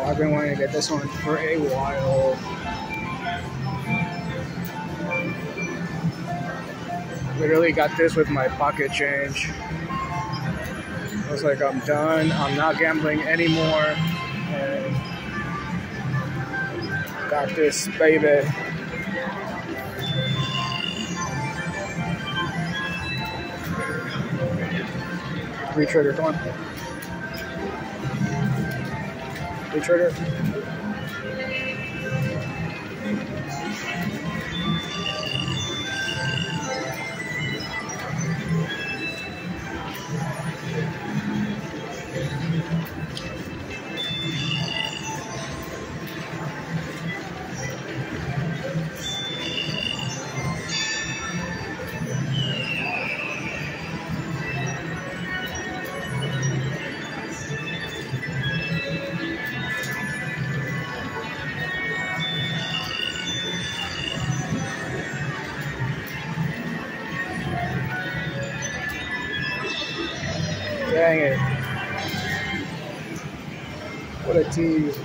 I've been wanting to get this one for a while. Literally got this with my pocket change. I was like, I'm done. I'm not gambling anymore. And got this baby. Re-trigger, come on. Re-trigger. Dang it. What a tease.